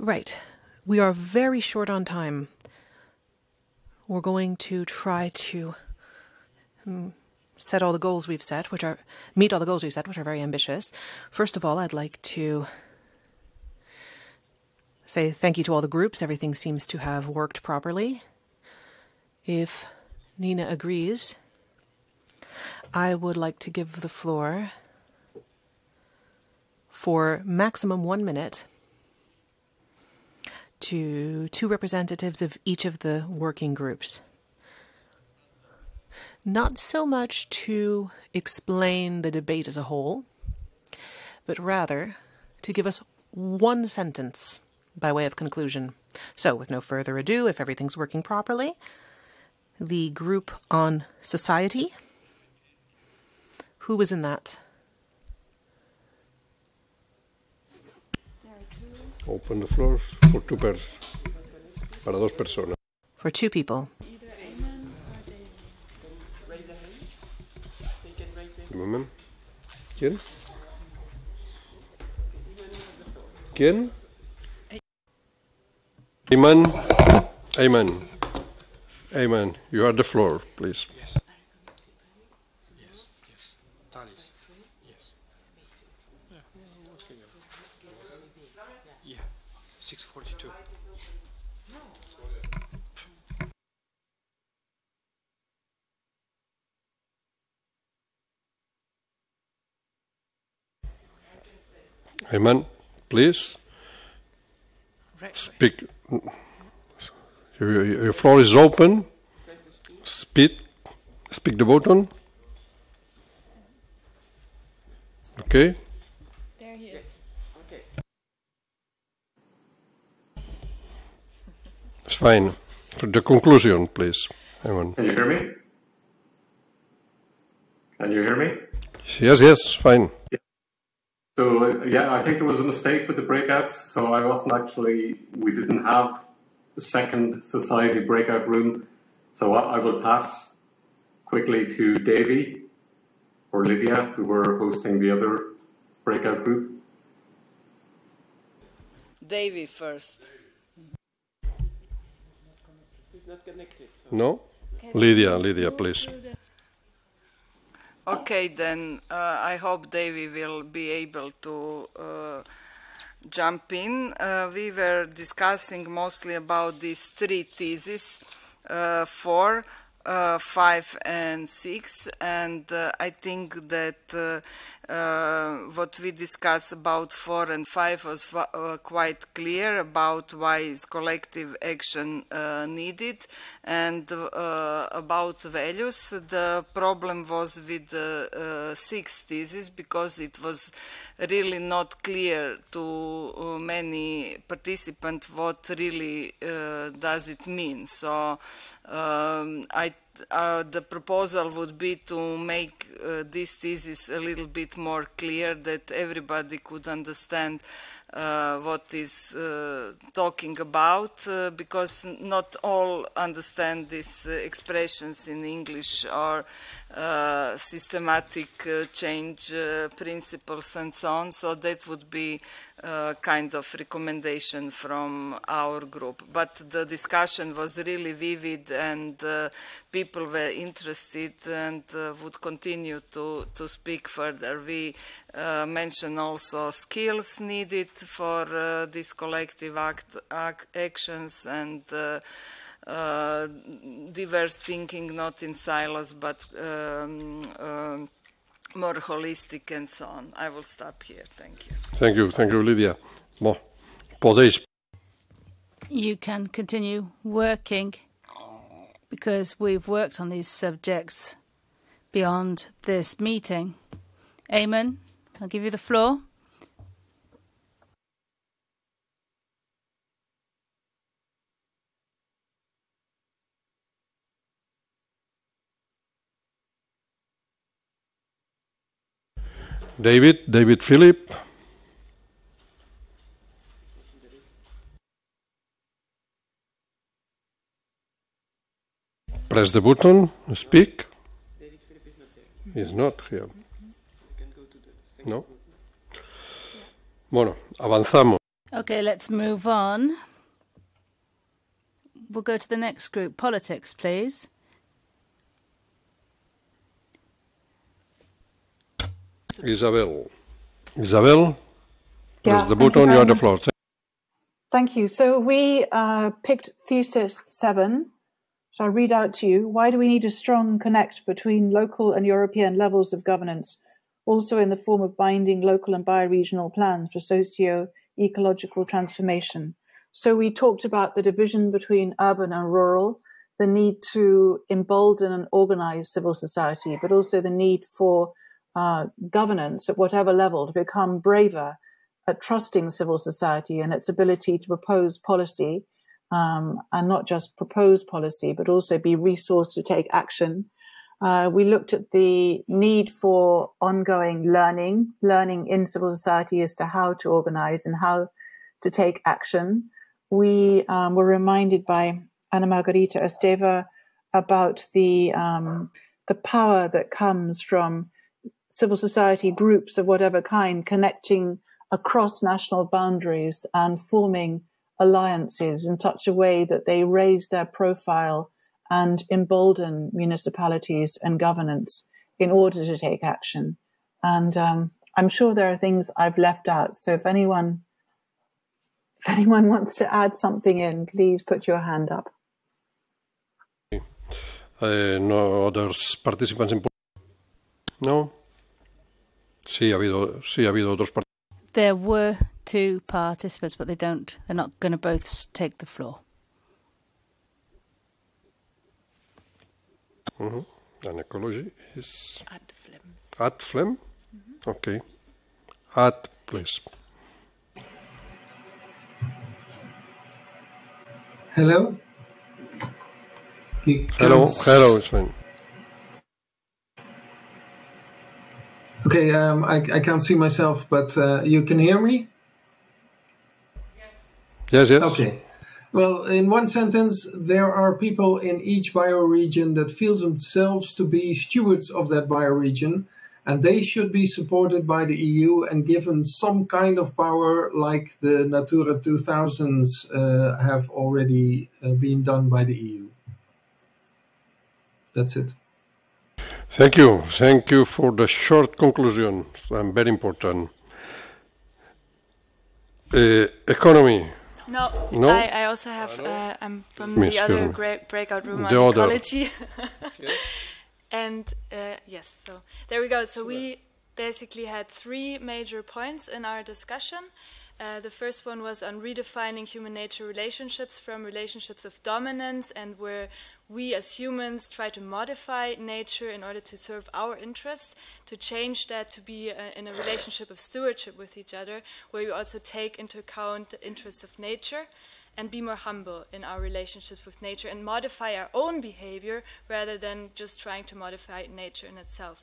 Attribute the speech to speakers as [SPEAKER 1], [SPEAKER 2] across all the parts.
[SPEAKER 1] Right. We are very short on time. We're going to try to um, set all the goals we've set, which are meet all the goals we've set, which are very ambitious. First of all, I'd like to say thank you to all the groups. Everything seems to have worked properly. If Nina agrees, I would like to give the floor for maximum one minute to two representatives of each of the working groups. Not so much to explain the debate as a whole, but rather to give us one sentence by way of conclusion. So, with no further ado, if everything's working properly, the group on society. Who was in that?
[SPEAKER 2] Open the floor for two per, para dos personas.
[SPEAKER 1] For two people.
[SPEAKER 2] Un moment. ¿Quién? ¿Quién? Ayman. Ayman. Ayman, you have the floor, please.
[SPEAKER 3] Yeah,
[SPEAKER 2] Ayman, please speak. Your, your floor is open. Speak. Speak the button. Okay.
[SPEAKER 4] There he is. Okay.
[SPEAKER 2] It's fine. For the conclusion, please. Ayman.
[SPEAKER 5] Can you hear me? Can you hear me?
[SPEAKER 2] Yes, yes, fine.
[SPEAKER 5] So yeah, I think there was a mistake with the breakouts. So I wasn't actually. We didn't have the second society breakout room. So I, I will pass quickly to Davy or Lydia, who were hosting the other breakout group.
[SPEAKER 6] Davy first.
[SPEAKER 2] No? Lydia, Lydia, please.
[SPEAKER 6] Okay, then uh, I hope Davy will be able to uh, jump in. Uh, we were discussing mostly about these three theses, uh, four, uh, five, and six, and uh, I think that uh, uh, what we discussed about four and five was uh, quite clear about why is collective action uh, needed, and about values. The problem was with the uh, sixth thesis because it was really not clear to many participants what really does it mean. So um, I uh, the proposal would be to make uh, this thesis a little bit more clear that everybody could understand uh, what is uh, talking about uh, because not all understand these uh, expressions in English or systematic change principles and so on. So that would be kind of recommendation from our group. But the discussion was really vivid and people were interested and uh, would continue to, to speak further. We uh, mentioned also skills needed for uh, these collective act, ac actions and uh, uh, diverse thinking, not in silos, but um, um, more holistic and so on. I will stop here. Thank you.
[SPEAKER 2] Thank you, thank you, Lydia. Bon, podéis.
[SPEAKER 4] You can continue working because we've worked on these subjects beyond this meeting. Eamon, I'll give you the floor.
[SPEAKER 2] David, David Philip. Press the button, speak. He's not here. No. Bueno, avanzamos.
[SPEAKER 4] Okay, let's move on. We'll go to the next group. Politics, please.
[SPEAKER 2] Isabel. Isabel, press the button, you
[SPEAKER 7] very
[SPEAKER 2] have the floor.
[SPEAKER 7] Thank you. So we uh, picked thesis seven. So I'll read out to you. Why do we need a strong connect between local and European levels of governance, also in the form of binding local and bioregional plans for socio-ecological transformation? So we talked about the division between urban and rural, the need to embolden and organize civil society, but also the need for uh, governance at whatever level to become braver at trusting civil society and its ability to propose policy, um, and not just propose policy, but also be resourced to take action. Uh, we looked at the need for ongoing learning, learning in civil society as to how to organize and how to take action. We um, were reminded by Anna Margarita Esteva about the um, the power that comes from civil society groups of whatever kind connecting across national boundaries and forming alliances in such a way that they raise their profile and embolden municipalities and governance in order to take action. And um, I'm sure there are things I've left out. So if anyone if anyone wants to add something in, please put your hand up.
[SPEAKER 2] Uh, no others participants in No? Sí, ha habido, sí, ha habido otros participantes.
[SPEAKER 4] There were two participants, but they don't. They're not going to both take the floor.
[SPEAKER 2] And ecology is
[SPEAKER 8] Ad flems.
[SPEAKER 2] Ad Flem? Okay. Ad, please.
[SPEAKER 9] Hello? You
[SPEAKER 2] Hello,
[SPEAKER 9] can't s-
[SPEAKER 2] hello, Sven.
[SPEAKER 9] Okay, um, I, I can't see myself, but uh, you can hear me?
[SPEAKER 2] Yes, yes.
[SPEAKER 9] Okay. Well, in one sentence, there are people in each bioregion that feel themselves to be stewards of that bioregion, and they should be supported by the EU and given some kind of power like the Natura 2000s uh, have already uh, been done by the EU. That's it.
[SPEAKER 2] Thank you. Thank you for the short conclusion. And very important. Uh, economy.
[SPEAKER 8] No,
[SPEAKER 2] No?
[SPEAKER 8] I, I also have. Uh, I'm from
[SPEAKER 2] Me,
[SPEAKER 8] the other gra- breakout room
[SPEAKER 2] The
[SPEAKER 8] on
[SPEAKER 2] other.
[SPEAKER 8] ecology. and uh, yes, so there we go. So we basically had three major points in our discussion. Uh, the first one was on redefining human nature relationships from relationships of dominance and where we as humans try to modify nature in order to serve our interests, to change that to be uh, in a relationship of stewardship with each other, where we also take into account the interests of nature and be more humble in our relationships with nature and modify our own behavior rather than just trying to modify nature in itself.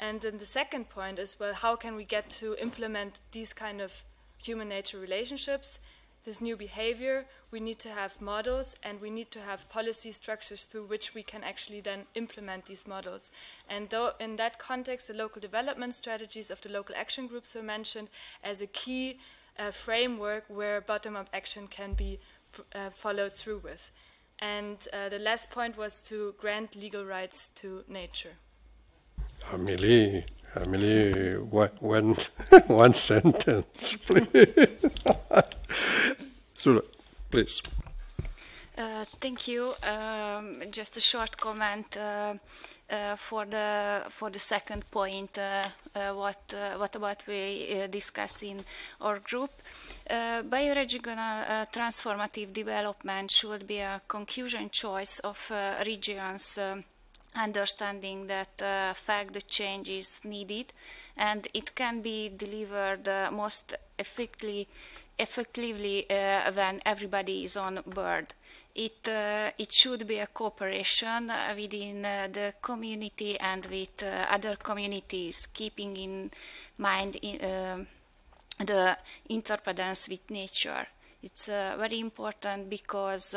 [SPEAKER 8] And then the second point is well, how can we get to implement these kind of human nature relationships, this new behavior? We need to have models and we need to have policy structures through which we can actually then implement these models. And though in that context, the local development strategies of the local action groups were mentioned as a key uh, framework where bottom up action can be uh, followed through with. And uh, the last point was to grant legal rights to nature.
[SPEAKER 2] Amelie, Amelie, one, one, one sentence, please. Sula, please.
[SPEAKER 10] Uh, thank you. Um, just a short comment uh, uh, for the for the second point. Uh, uh, what uh, what about we discuss in our group? Bioregional transformative development should be a conclusion choice of regions. Understanding that uh, fact the change is needed and it can be delivered most effectively effectively uh, when everybody is on board it uh, it should be a cooperation uh, within uh, the community and with uh, other communities keeping in mind in, um the interdependence with nature it's uh, very important because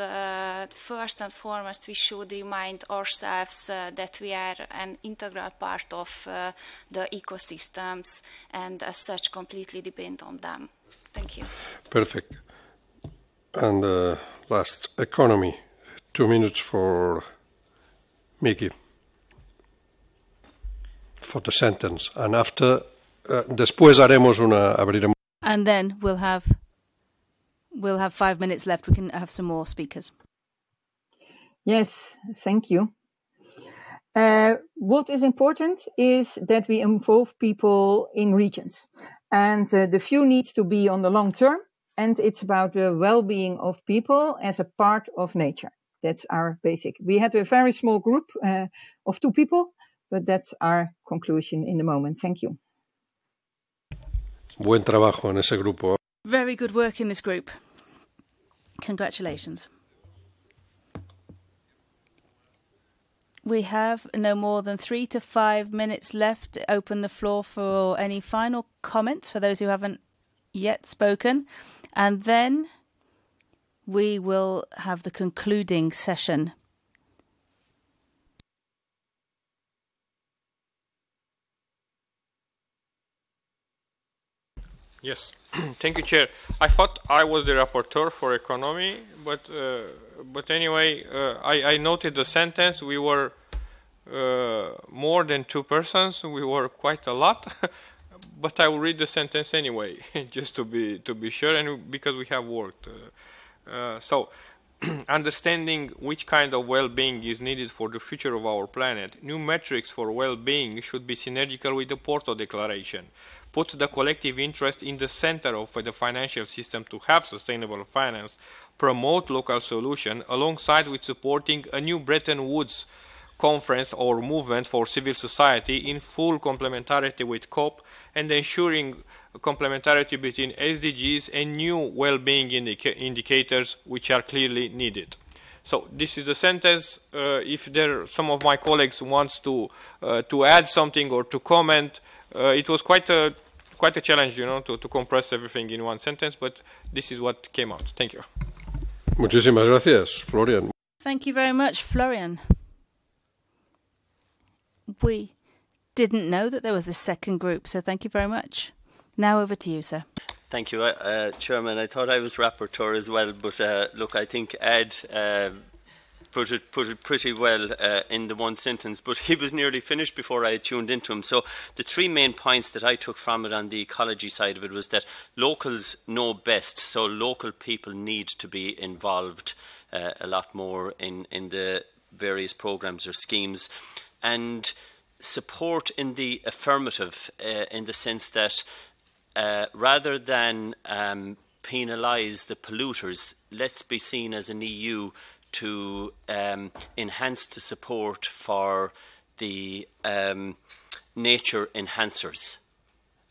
[SPEAKER 10] first and foremost we should remind ourselves that we are an integral part of the ecosystems and as such completely depend on them. Thank you.
[SPEAKER 2] Perfect. And uh, last, economy. Two minutes for Mickey. For the sentence. And after, uh, después haremos una, abriremos.
[SPEAKER 4] And then we'll have we'll have five minutes left. We can have some more speakers.
[SPEAKER 11] Yes, thank you. Uh, what is important is that we involve people in regions, and uh, the view needs to be on the long term, and it's about the well-being of people as a part of nature. That's our basic. We had a very small group uh, of two people, but that's our conclusion in the moment. Thank you.
[SPEAKER 2] Buen trabajo en ese grupo.
[SPEAKER 4] Very good work in this group. Congratulations. We have no more than three to five minutes left. To open the floor for any final comments for those who haven't yet spoken. And then we will have the concluding session.
[SPEAKER 12] Yes, thank you, Chair. I thought I was the rapporteur for economy, but uh, but anyway, uh, I, I noted the sentence. We were more than two persons. We were quite a lot, but I will read the sentence anyway, just to be to be sure, and because we have worked. Uh, uh, so, understanding which kind of well-being is needed for the future of our planet, new metrics for well-being should be synergical with the Porto Declaration put the collective interest in the center of the financial system to have sustainable finance, promote local solution alongside with supporting a new Bretton Woods conference or movement for civil society in full complementarity with COP and ensuring complementarity between SDGs and new well-being indica indicators which are clearly needed. So this is the sentence. Uh, if there some of my colleagues wants to uh, to add something or to comment, uh, it was quite a quite a challenge, you know, to, to compress everything in one sentence. But this is what came out. Thank you.
[SPEAKER 2] Muchísimas gracias, Florian.
[SPEAKER 4] Thank you very much, Florian. We didn't know that there was a second group, so thank you very much. Now over to you, sir.
[SPEAKER 13] Thank you, uh, Chairman. I thought I was rapporteur as well, but uh, look, I think Ed uh, put it put it pretty well uh, in the one sentence. But he was nearly finished before I tuned into him. So the three main points that I took from it on the ecology side of it was that locals know best, so local people need to be involved uh, a lot more in in the various programs or schemes, and support in the affirmative uh, in the sense that uh, rather than um, penalise the polluters, let's be seen as an EU to um, enhance the support for the um, nature enhancers.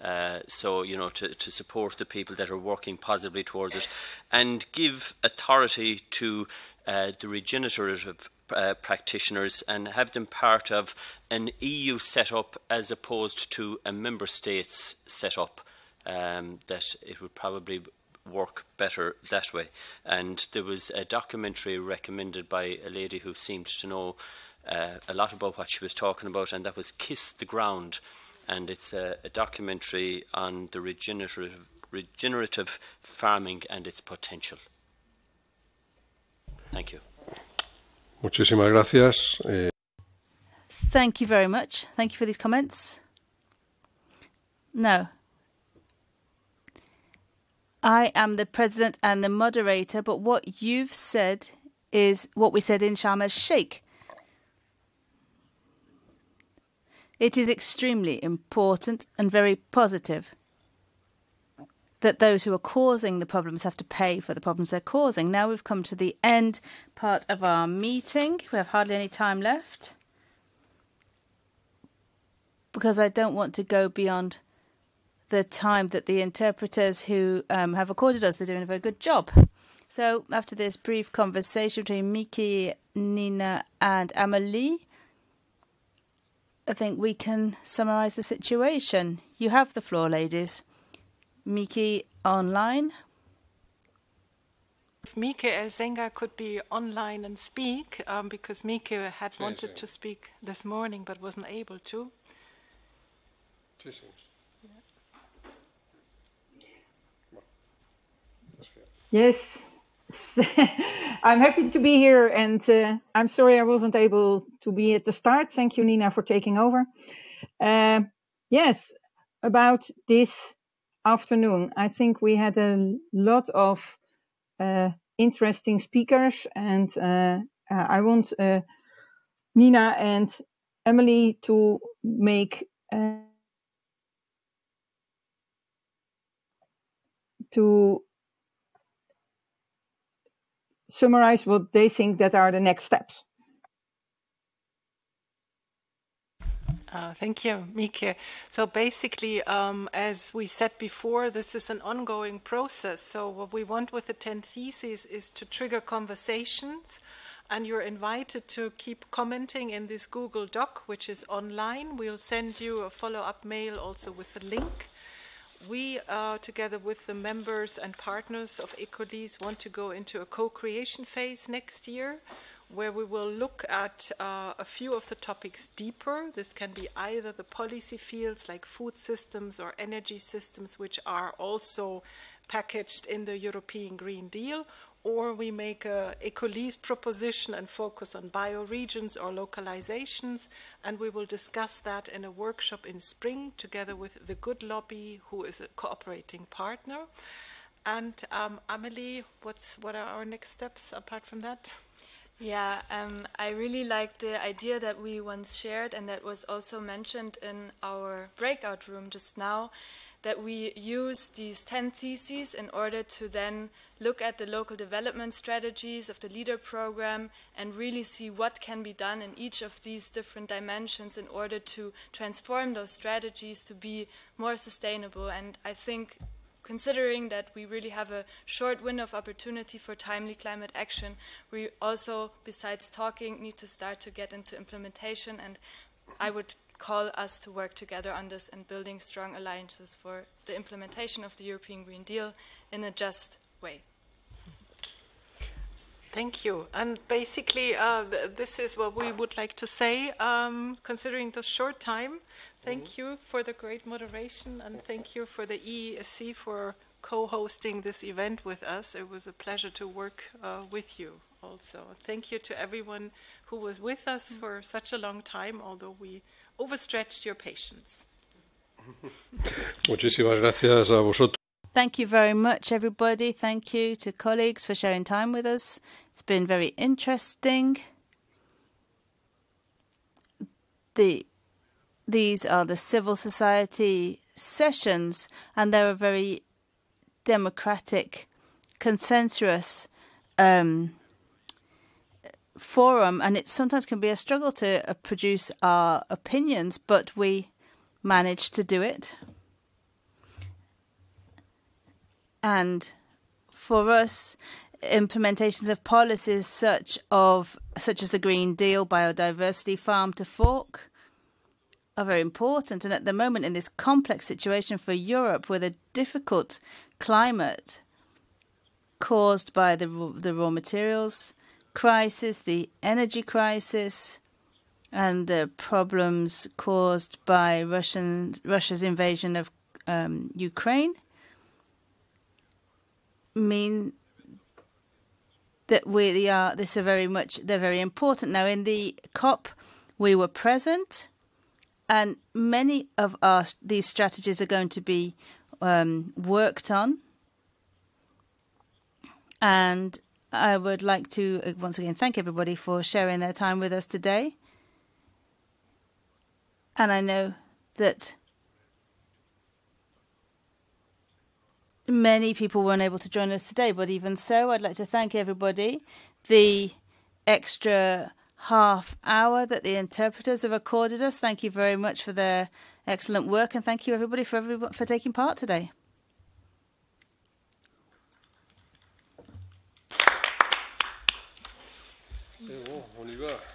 [SPEAKER 13] Uh, so, you know, to, to support the people that are working positively towards it and give authority to uh, the regenerative uh, practitioners and have them part of an EU setup as opposed to a member states setup. Um, that it would probably work better that way. And there was a documentary recommended by a lady who seemed to know uh, a lot about what she was talking about, and that was Kiss the Ground. And it's a, a documentary on the regenerative, regenerative farming and its potential. Thank you.
[SPEAKER 2] Muchísimas gracias. Eh...
[SPEAKER 4] Thank you very much. Thank you for these comments. No. I am the president and the moderator, but what you've said is what we said in Sharm el Sheikh. It is extremely important and very positive that those who are causing the problems have to pay for the problems they're causing. Now we've come to the end part of our meeting. We have hardly any time left because I don't want to go beyond the time that the interpreters who um, have recorded us, they're doing a very good job. So after this brief conversation between Miki, Nina and Amelie, I think we can summarize the situation. You have the floor, ladies. Miki online.
[SPEAKER 14] If Mike Elzenga could be online and speak, um, because Mike had sí, wanted sí. to speak this morning but wasn't able to.
[SPEAKER 2] Sí, sí.
[SPEAKER 11] Yes. I'm happy to be here, and uh, I'm sorry I wasn't able to be at the start. Thank you, Nina, for taking over. Uh, yes, about this afternoon, I think we had a lot of uh, interesting speakers, and uh, uh, I want uh, Nina and Emily to make to summarize what they think that are the next steps.
[SPEAKER 14] Uh, thank you, Mike. So basically, um, as we said before, this is an ongoing process. So what we want with the 10 theses is to trigger conversations, and you're invited to keep commenting in this Google Doc, which is online. We'll send you a follow-up mail also with the link. We, uh, together with the members and partners of ECOLISE, want to go into a co-creation phase next year where we will look at uh, a few of the topics deeper. This can be either the policy fields like food systems or energy systems, which are also packaged in the European Green Deal, or we make a ECOLISE proposition and focus on bioregions or localizations, and we will discuss that in a workshop in spring together with the Good Lobby, who is a cooperating partner. And um, Amelie, what's, what are our next steps apart from that?
[SPEAKER 8] Yeah, um, I really like the idea that we once shared and that was also mentioned in our breakout room just now that we use these 10 theses in order to then look at the local development strategies of the LEADER program and really see what can be done in each of these different dimensions in order to transform those strategies to be more sustainable. And I think considering that we really have a short window of opportunity for timely climate action, we also, besides talking, need to start to get into implementation. And I would call us to work together on this and building strong alliances for the implementation of the European Green Deal in a just way.
[SPEAKER 14] Thank you. And basically, uh, th this is what we would like to say, um, considering the short time. Thank mm -hmm. you for the great moderation, and thank you for the EESC for co-hosting this event with us. It was a pleasure to work uh, with you also. Thank you to everyone who was with us for such a long time, although we overstretched your patience.
[SPEAKER 2] Muchísimas gracias a vosotros.
[SPEAKER 4] Thank you very much, everybody. Thank you to colleagues for sharing time with us. It's been very interesting. The, these are the civil society sessions, and they're a very democratic, consensuous um, forum, and it sometimes can be a struggle to uh, produce our opinions, but we managed to do it. And for us, implementations of policies such of such as the Green Deal, biodiversity, farm to fork are very important. And at the moment, in this complex situation for Europe, with a difficult climate caused by the the raw materials crisis, the energy crisis, and the problems caused by Russian Russia's invasion of um, Ukraine mean that we are this are very much they're very important. Now in the COP we were present and many of our these strategies are going to be um, worked on. And I would like to uh, once again thank everybody for sharing their time with us today. And I know that Many people weren't able to join us today, but even so, I'd like to thank everybody. The extra half hour that the interpreters have accorded us. Thank you very much for their excellent work, and thank you everybody for everybody for taking part today.
[SPEAKER 2] Eh, oh, on y va.